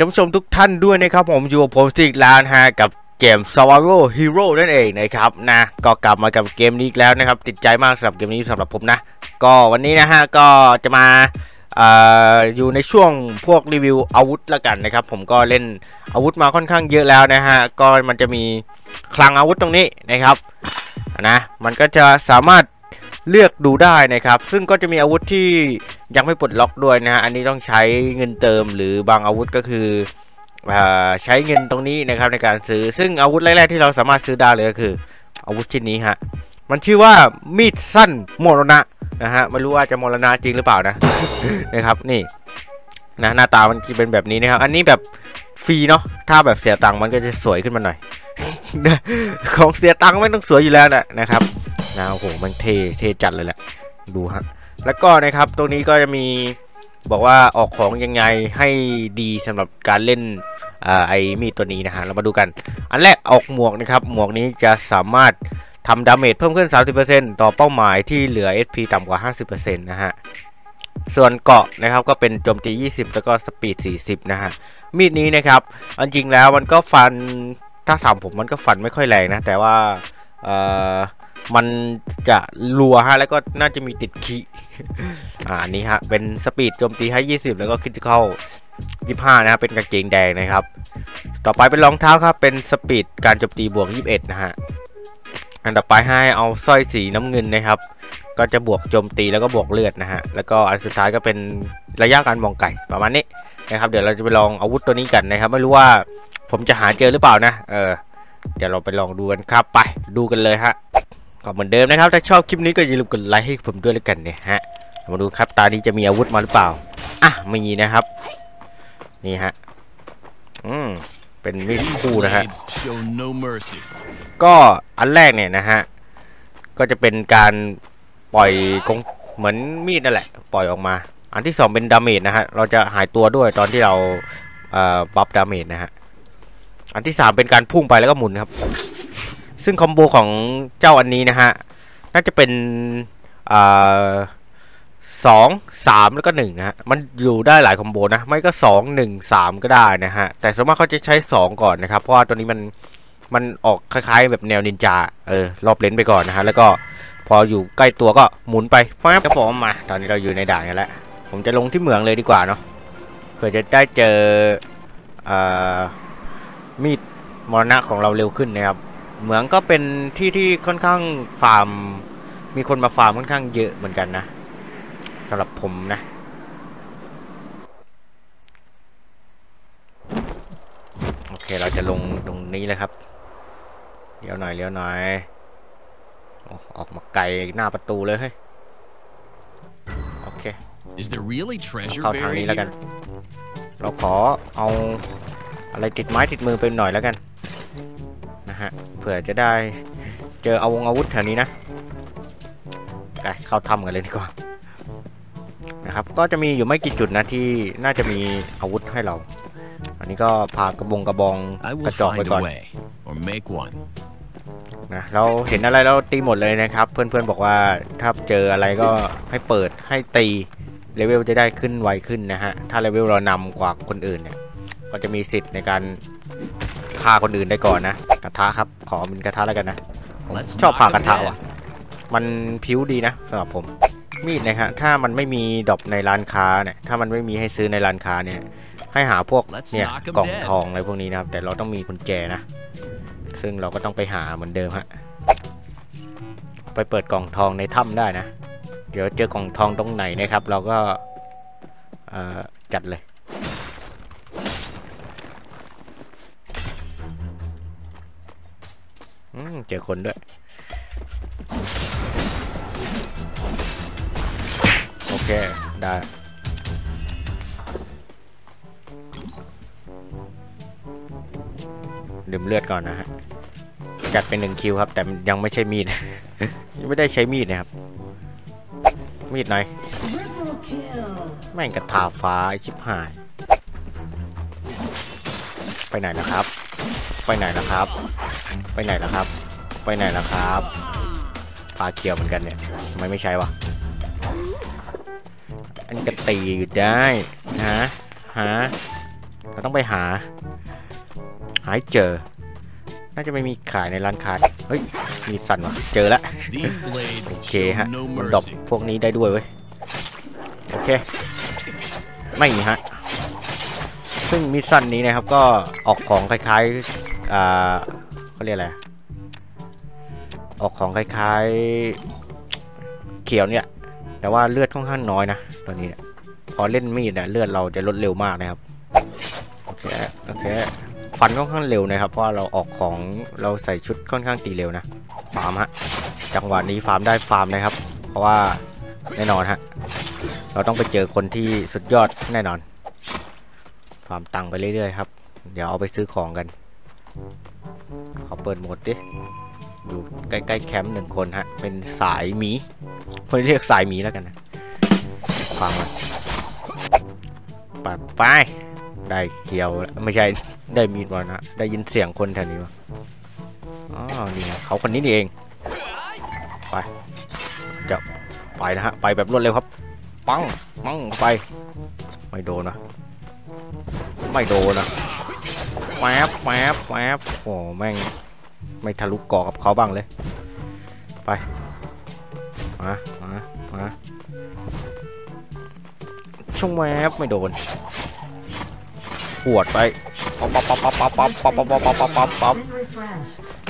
ท่านผู้ชมทุกท่านด้วยนะครับผมอยู่กับผมสิกลานฮะกับเกม Survival Hero นั่นเองนะครับนะก็กลับมากับเกมนี้อีกแล้วนะครับ ติดใจมากสำหรับเกมนี้สำหรับผมนะ ก็วันนี้นะฮะก็จะมาเอ่ออยู่ในช่วงพวกรีวิวอาวุธละกันนะครับ ผมก็เล่นอาวุธมาค่อนข้างเยอะแล้วนะฮะก็มันจะมีคลังอาวุธตรงนี้นะครับนะมันก็จะสามารถ เลือกดูได้นะครับ ซึ่งก็จะมีอาวุธที่ยังไม่ปลดล็อกด้วยนะฮะอันนี้ต้องใช้เงินเติมหรือบางอาวุธก็คืออใช้เงินตรงนี้นะครับในการซื้อซึ่งอาวุธแรกๆที่เราสามารถซื้อได้เลยก็คือ อาวุธชิ้นนี้ฮะมันชื่อว่ามีดสั้นมรณะนะฮะไม่รู้ว่าจะมรณะจริงหรือเปล่านะนะครับนี่นะหน้าตามันเป็นแบบนี้นะครับ อันนี้แบบฟรีเนาะถ้าแบบเสียตังค์มันก็จะสวยขึ้นมาหน่อย ของเสียตังค์ไม่ต้องสวยอยู่แล้วนะนะครับ นะโอ้โหมันเท่เท่จัดเลยแหละดูฮะแล้วก็นะครับตรงนี้ก็จะมีบอกว่าออกของยังไงให้ดีสำหรับการเล่นอไอ้มีดตัวนี้นะฮะเรามาดูกัน อันแรกออกหมวกนะครับหมวกนี้จะสามารถทำ damage เพิ่มขึ้น 30%ต่อเป้าหมายที่เหลือ SP ต่ำกว่า 50%นะฮะส่วนเกราะนะครับก็เป็นโจมตี 20 แล้วก็ speed 40 นะฮะ มีดนี้นะครับอันจริงแล้วมันก็ฟันถ้าถามผมมันก็ฟันไม่ค่อยแรงนะ แต่ว่าเอ่อ มันจะรัวฮะ แล้วก็น่าจะมีติดคริอ่าอันนี้ฮะ เป็น speed โจมตีให้ 20 แล้วก็ critical 25 นะครับ เป็นกางเกงแดงนะครับ ต่อไปเป็นรองเท้าครับ เป็น speed การโจมตีบวก 21 นะฮะ อันต่อไปให้เอาสร้อยสีน้ำเงินนะครับ ก็จะบวกโจมตีแล้วก็บวกเลือดนะฮะ แล้วก็อันสุดท้ายก็เป็นระยะการมองไกลประมาณนี้นะครับ เดี๋ยวเราจะไปลองอาวุธตัวนี้กันนะครับ ไม่รู้ว่าผมจะหาเจอหรือเปล่านะ เออ เดี๋ยวเราไปลองดูกันครับ ไป ดูกันเลยฮะ ก็เหมือนเดิมนะครับ ถ้าชอบคลิปนี้ก็อย่าลืมกดไลค์ให้ผมด้วยแล้วกันเนี่ยฮะ มาดูครับ ตานี้จะมีอาวุธมาหรือเปล่า อะมีนะครับ นี่ฮะ อืม เป็นมีดคู่นะฮะ ก็อันแรกเนี่ยนะฮะ ก็จะเป็นการปล่อยกงเหมือนมีดนั่นแหละ ปล่อยออกมา อันที่สองเป็น damage นะฮะ เราจะหายตัวด้วยตอนที่เราเอ่อ buff damage นะฮะ อันที่สามเป็นการพุ่งไปแล้วก็หมุนครับ ซึ่ง combo ของเจ้าอันนี้นะฮะ น่าจะเป็นสองสามแล้วก็หนึ่งนะฮะ มันอยู่ได้หลาย combo นะ ไม่ก็สองหนึ่งสามก็ได้นะฮะ แต่ส่วนมากเขาจะใช้สองก่อนนะครับ เพราะว่าตัวนี้มันมันออกคล้ายๆแบบแนวนินจา เออ รอบเลนไปก่อนนะฮะ แล้วก็พออยู่ใกล้ตัวก็หมุนไปฟ้าบก็ผมมา ตอนนี้เราอยู่ในด่านกันแล้ว ผมจะลงที่เหมืองเลยดีกว่าเนาะ เพื่อจะได้เจอเออมีดมรณะของเราเร็วขึ้นนะครับ เหมืองก็เป็นที่ที่ค่อนข้างฟาร์ม มีคนมาฟาร์มค่อนข้างเยอะเหมือนกันนะสำหรับผมนะโอเคเราจะลงตรงนี้เลยครับเลี้ยวหน่อยเลี้ยวหน่อยโอ้ออกมาไกลหน้าประตูเลยเฮ้ยโอเค Is there really treasure เข้าทาง buried นี้แล้วกัน here? เราขอเอาอะไรติดไม้ติดมือไปหน่อยแล้วกันนะ ฮะเผื่อจะได้เจอเอาวงอาวุธแถวนี้นะไปเข้าถ้ำกันเลยดีกว่านะครับก็จะมีอยู่ไม่กี่จุดนะที่น่าจะมีอาวุธให้เรา อันนี้ก็พากระบงกระบอง I ก will ระจอกไป find ก่อ a น way, or make one. นะเราเห็นอะไรเราตีหมดเลยนะครับ เพื่อนๆบอกว่าถ้าเจออะไรก็ให้เปิดให้ตีเลเวลจะได้ขึ้นไวขึ้นนะฮะถ้าเลเวลเรานำกว่าคนอื่นเนี่ยก็จะมีสิทธิ์ในการ ฆ่าคนอื่นได้ก่อนนะ กระทะครับ ขอเป็นกระทะแล้วกันนะ Let's ชอบ knock ผ่า him กระทะ dead. ว่ะ มันผิวดีนะสำหรับผม มีดนะฮะถ้ามันไม่มีดรอปในร้านค้าเนี่ย ถ้ามันไม่มีให้ซื้อในร้านค้าเนี่ย ให้หาพวก Let's เนี่ย knock 'em กล่อง dead ทองอะไรพวกนี้นะครับ แต่เราต้องมีกุญแจนะ ซึ่งเราก็ต้องไปหาเหมือนเดิมฮะ ไปเปิดกล่องทองในถ้ำได้นะ เดี๋ยวเจอกล่องทองตรงไหนนะครับ เราก็เอ่อจัดเลย เจอคนด้วย โอเค ได้ ดื่มเลือดก่อนนะฮะ จัดเป็นหนึ่งคิวครับ แต่ยังไม่ใช่มีด ยังไม่ได้ใช้มีดนะครับ มีดหน Triple kill. แม่งกระทาฟ้าไอชิบหาย ไปไหนล่ะครับ ไปไหนล่ะครับ ไปไหนล่ะครับ ไปไหนล่ะครับปลาเขียวเหมือนกันเนี่ยทำไมไม่ใช้วะอันนี้ก็ตีอยู่ได้ฮะฮะเราต้องไปหา หาให้เจอ น่าจะไม่มีขายในร้านค้าเฮ้ยมีสันวะเจอล้ว These blades โอเคฮะมันดรอปพวกนี้ได้ด้วยเว้ยโอเค ไม่มีฮะซึ่งมิสซันนี้นะครับก็ออกของคล้ายๆอ่าเขาเรียกอะไร ออกของคล้ายๆเขียวเนี่ย แต่ว่าเลือดค่อนข้างน้อยนะตอนนี้เนี่ยพอเล่นมีดเนี่ยเลือดเราจะลดเร็วมากนะครับโอเคโอเคฟันค่อนข้างเร็วนะครับ เพราะเราออกของเราใส่ชุดค่อนข้างตีเร็วนะฟาร์มฮะจังหวะนี้ฟาร์มได้ฟาร์มนะครับ เพราะว่าแน่นอนฮะเราต้องไปเจอคนที่สุดยอดแน่นอน ฟาร์มตังค์ไปเรื่อยๆครับ เดี๋ยวเอาไปซื้อของกัน ขอเปิดโหมดดิ อยู่ใกล้ๆแคมป์หนึ่งคนฮะ เป็นสายหมีคนเรียกสายหมีแล้วกันนะฟังมาปัดไป ได้เขียวไม่ใช่ได้มีดมานะ ได้ยินเสียงคนแถวนี้วะอ๋อนี่ไงเขาคนนี้นี่เอง ไป จะไปนะฮะ ไปแบบรวดเร็วครับ ปัง ปังไป ไม่โดนนะ ไม่โดนนะแวบแวบแวบโอ้แม่ง ไม่ทะลุเกาะกับเขาบ้างเลย ไป มา มา มาช่วงแวบไม่โดน ปวดไปปั๊บปั๊บปั๊บปั๊บปั๊บปั๊บปั๊บปั๊บปั๊บปั๊บปั๊บ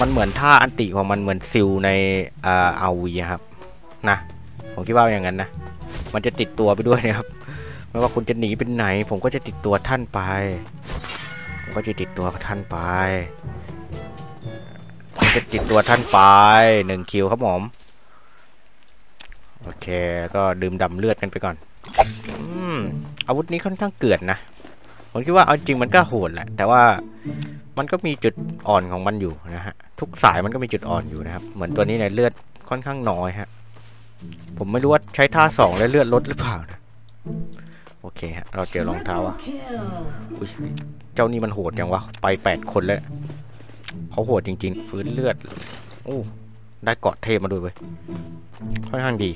มันเหมือนท่าอันติของมันเหมือนซิลในอ่าอาวีครับ นะ ผมคิดว่าอย่างนั้นนะ มันจะติดตัวไปด้วยนะครับ ไม่ว่าคุณจะหนีเป็นไหน ผมก็จะติดตัวท่านไป ผมก็จะติดตัวท่านไป ผมจะติดตัวท่านไปหนึ่งคิวครับผม โอเค ก็ดื่มดำเลือดกันไปก่อน อืม อาวุธนี้ค่อนข้างเกลื่อนนะ ผมคิดว่าเอาจริงมันก็โหดแหละ แต่ว่ามันก็มีจุดอ่อนของมันอยู่นะฮะ ทุกสายมันก็มีจุดอ่อนอยู่นะครับ เหมือนตัวนี้เนี่ยเลือดค่อนข้างน้อยฮะ ผมไม่รู้ว่าใช้ท่าสองแล้วเลือดลดหรือเปล่านะ โอเคฮะ เราเจอรองเท้าอะ อุ๊ยเจ้านี่มันโหดจังวะ ไปแปดคนแล้ว เขาโหดจริง ๆ ฟื้นเลือดโอ้ได้เกาะเทพมาด้วยเว้ยค่อนข้างดี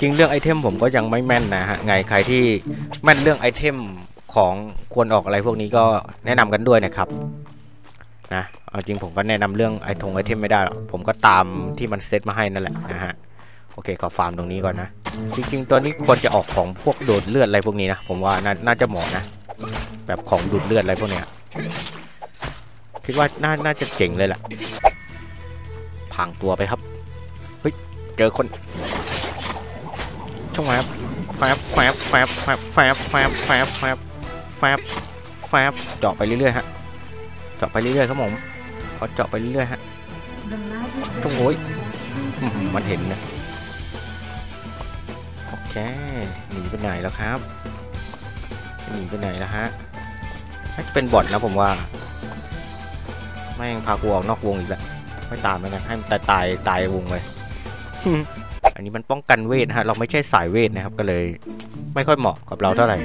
จริงเรื่อง item ผมก็ยังไม่แม่นนะฮะไงใครที่แม่นเรื่อง item ของควรออกอะไรพวกนี้ก็แนะนำกันด้วยนะครับนะเอาจริงผมก็แนะนำเรื่องไอทง item ไม่ได้หรอกผมก็ตามที่มันเซตมาให้นั่นแหละนะฮะโอเคขอฟาร์มตรงนี้ก่อนนะ จริง ๆตัวนี้ควรจะออกของพวกดูดเลือดอะไรพวกนี้นะผมว่าน่าน่าจะเหมาะนะ แบบของดูดเลือดอะไรพวกเนี้ย คิดว่าน่าน่าจะเจ๋งเลยแหละพังตัวไปครับ เฮ้ย เจอคนช่องแฟบแฟบแฟบแฟบแฟบแฟบแฟบแฟบแฟบแฟบแฟบเจาะไปเรื่อยๆฮะ เจาะไปเรื่อยๆครับผมขอเจาะไปเรื่อยๆฮะโอ้ยอื้อหือมันเห็นนะ โอเค หนีไปไหนแล้วครับ หนีไปไหนแล้วฮะน่าจะเป็นบอทนะผมว่า ม่งพากูออกนอกวงอีกแล้วไม่ตามแล้วกันให้มันตายตายตายวงเลยอันนี้มันป้องกันเวทนะฮะ เราไม่ใช่สายเวทนะครับ ก็เลย ไม่ค่อยเหมาะกับเราเท่าไหร่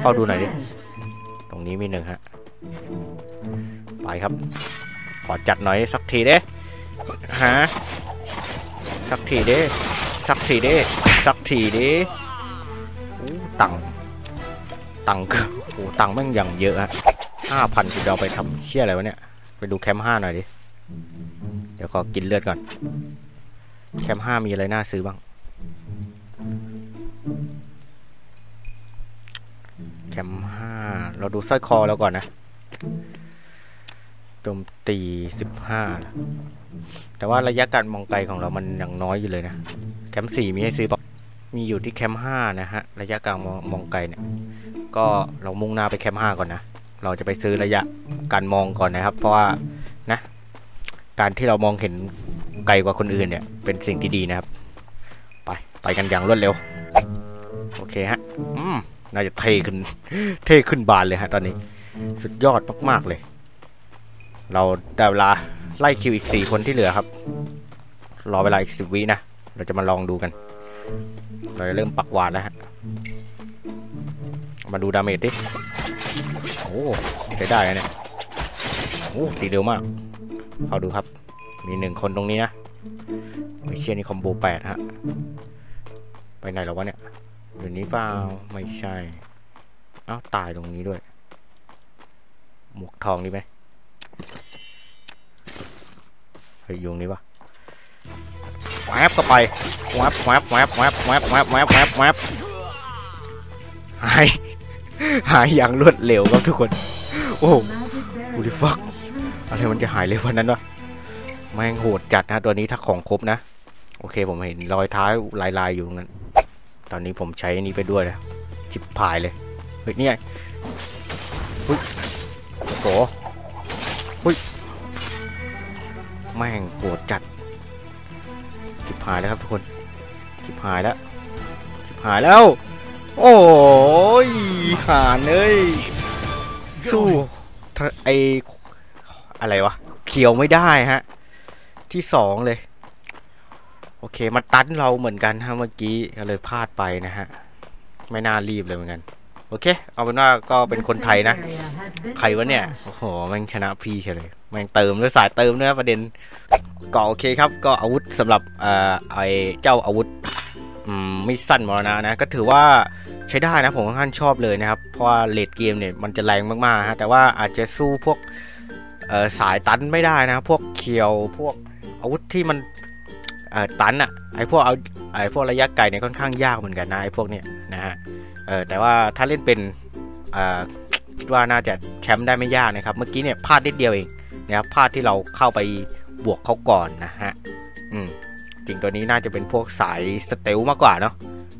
เฝ้าดูหน่อยดิตรงนี้มีหนึ่งฮะไปครับ ขอจัดหน่อยสักทีเด้ฮะสักทีเด้สักทีเด้สักทีเด้อู้ตังค์ตังค์ก็โอ้ตังค์แม่งอย่างเยอะฮะห้าพันจะเอาไปทำเชี่ยอะไรวะเนี่ย ไปดูแคมป์ห้าหน่อยดิ เดี๋ยวขอกินเลือดก่อน แคมป์ห้ามีอะไรน่าซื้อบ้าง แคมป์ห้าเราดูสร้อยคอแล้วก่อนนะโจมตีสิบห้าแต่ว่าระยะการมองไกลของเรามันยังน้อยอยู่เลยนะ แคมป์สี่มีให้ซื้อปะมีอยู่ที่แคมป์ห้านะฮะ ระยะการมองมองไกลเนี่ย ก็เรามุ่งหน้าไปแคมป์ห้าก่อนนะ เราจะไปซื้อระยะการมองก่อนนะครับ เพราะว่านะ การที่เรามองเห็นไกลกว่าคนอื่นเนี่ย เป็นสิ่งที่ดีนะครับ ไปไปกันอย่างรวดเร็ว โอเคฮะอืมน่าจะเทขึ้น เท่ขึ้นบานเลยฮะตอนนี้ สุดยอดมากๆเลย เราได้เวลาไล่ kill อีกสี่คนที่เหลือครับ รอเวลาอีกสิบวินะ เราจะมาลองดูกัน เราจะเริ่มปักหวาดแล้วฮะ มาดู damage ดิ โอ้ใช้ได้เนี่ยโอ้ตีเร็วมากเอาดูครับ มีหนึ่งคนตรงนี้นะไม่เชียนี่ combo แปดฮะ ไปไหนแล้ววะเนี่ยอยู่นี้เปล่าไม่ใช่เอ้าตายตรงนี้ด้วย หมวกทองดีไหมเฮ้ยอยุงนี้ปะแวบเข้าไปแวบแวบแวบแวบแวบแวบแวบแวบแวบหาย หายอย่างรวดเร็วครับทุกคน โอ้ What the fuck อะไรมันจะหายเร็ววันนั้นวะแม่งโหดจัดนะตัวนี้ถ้าของครบนะ โอเคผมเห็นรอยเท้าลายๆอยู่ตรงนั้น ตอนนี้ผมใช้อันนี้ไปด้วยแล้วจิบพายเลย เฮ้ยเนี่ยเฮ้ยโอ้โหเฮ้ยแม่งโหดจัดจิบพายแล้วครับทุกคนจิบพายแล้วจิบพายแล้ว โอ้ยหานเอ้ยสู้ถ้าไออะไรวะเขียวไม่ได้ฮะ ที่สองเลย โอเคมาตันเราเหมือนกันฮะเมื่อกี้ก็เลยพลาดไปนะฮะ ไม่น่ารีบเลยเหมือนกัน โอเค เอาเป็นว่าก็เป็นคนไทยนะ ใครวะเนี่ย โอ้โหแม่งชนะพี่เฉยเลยแม่งเติมด้วยสายเติมด้วยนะประเด็นก็โอเคครับ ก็อาวุธสำหรับเอ่อไอเจ้าอาวุธอืม ไม่สั้นมรณะนะ ก็ถือว่าใช้ได้นะผมค่อนข้างชอบเลยนะครับ เพราะว่าเลดเกมเนี่ยมันจะแรงมากๆฮะแต่ว่าอาจจะสู้พวกสายตันไม่ได้นะ พวกเคียวพวกอาวุธที่มันตันอะไอพวกเอาไอพวกระยะไกลเนี่ยค่อนข้างยากเหมือนกันนะไอพวกเนี้ยนะฮะเออแต่ว่าถ้าเล่นเป็นคิดว่าน่าจะแชมป์ได้ไม่ยากนะครับ เมื่อกี้เนี่ยพลาดนิดเดียวเองนะครับพลาดที่เราเข้าไปบวกเขาก่อนนะฮะ อืม จริงตัวนี้น่าจะเป็นพวกสาย stealth มากกว่าเนาะ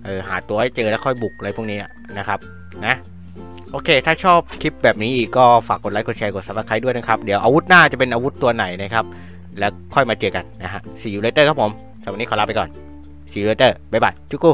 เออหาตัวให้เจอแล้วค่อยบุกอะไรพวกนี้นะครับนะโอเค ถ้าชอบคลิปแบบนี้อีกก็ฝากกดไลค์กดแชร์กด subscribe ด้วยนะครับ เดี๋ยวอาวุธหน้าจะเป็นอาวุธตัวไหนนะครับ แล้วค่อยมาเจอกันนะฮะ see you later ครับผมสำหรับวันนี้ขอลาไปก่อน see you later บ๊ายบายจุกุ